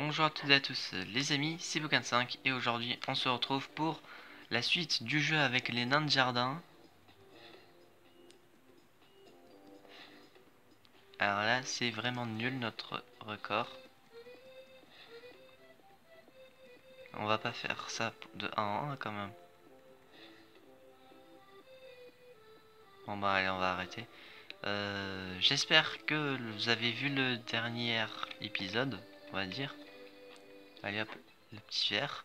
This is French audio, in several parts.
Bonjour à toutes et à tous les amis, c'est Bocan5 et aujourd'hui on se retrouve pour la suite du jeu avec les nains de jardin. Alors là c'est vraiment nul notre record. On va pas faire ça de 1 en 1 quand même. Bon bah allez on va arrêter. Euh, j'espère que vous avez vu le dernier épisode, on va dire. Allez hop, le petit verre.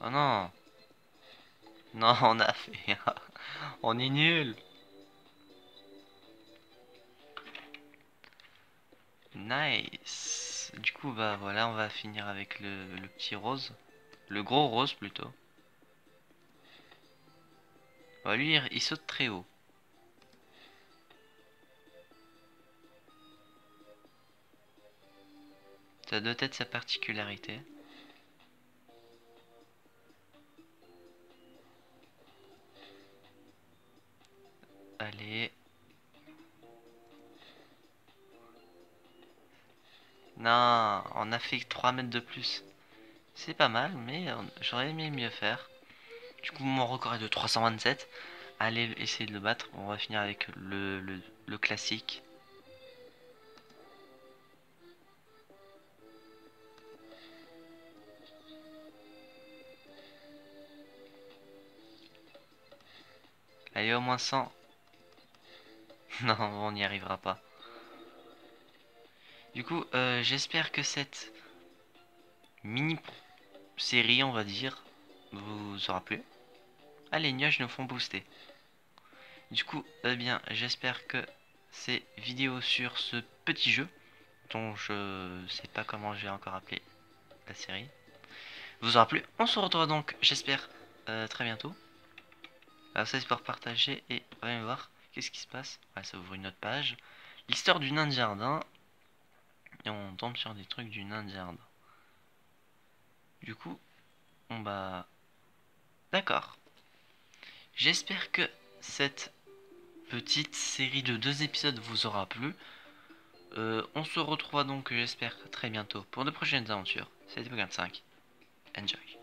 Oh non Non, on a fait... on est nul Nice Du coup, bah voilà, on va finir avec le, le petit rose. Le gros rose, plutôt. Bah, lui, il saute très haut. Ça doit être sa particularité. Allez. Non, on a fait 3 mètres de plus. C'est pas mal, mais j'aurais aimé mieux faire. Du coup, mon record est de 327. Allez essayer de le battre. On va finir avec le, le, classique. Allez, au moins 100. non, on n'y arrivera pas. Du coup, euh, j'espère que cette mini série, on va dire, vous aura plu. Ah, les nuages nous font booster. Du coup, eh bien, j'espère que ces vidéos sur ce petit jeu, dont je sais pas comment je vais encore appeler la série, vous aura plu. On se retrouve donc, j'espère, euh, très bientôt. Alors ça, c'est pour partager et voyons voir qu'est-ce qui se passe. Ouais, ça ouvre une autre page. L'histoire du nain de jardin. Et on tombe sur des trucs du nain de jardin. Du coup, on va... D'accord. J'espère que cette petite série de deux épisodes vous aura plu. Euh, on se retrouve donc, j'espère, très bientôt pour de prochaines aventures. C'était 5 Enjoy.